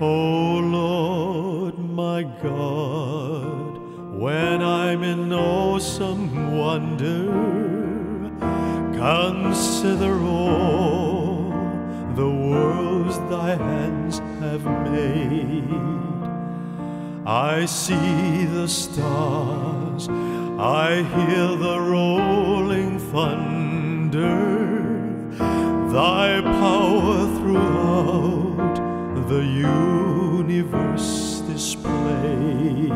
O Lord my God, when I'm in awesome wonder, consider all the worlds thy hands have made. I see the stars, I hear the rolling thunder, thy power throughout the universe displayed.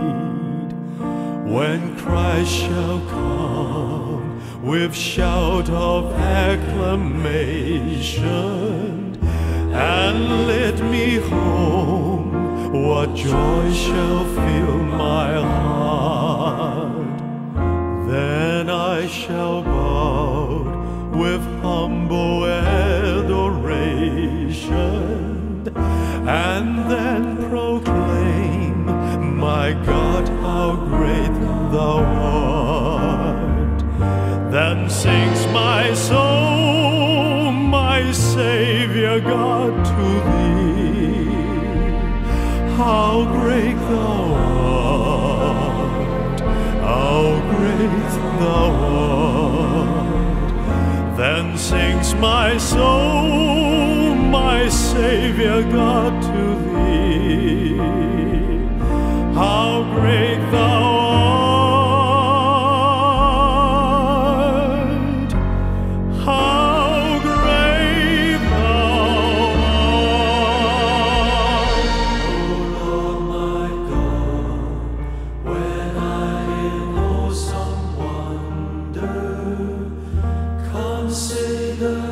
When Christ shall come with shout of acclamation and let me home, what joy shall fill my heart? Then I shall bow with humble and then proclaim, My God, how great thou art. Then sings my soul, my Savior God, to thee. How great thou art, how great thou art. Then sings my soul, my Savior God, to thee. How great thou art, how great thou art. O Lord my God, when I in awesome wonder consider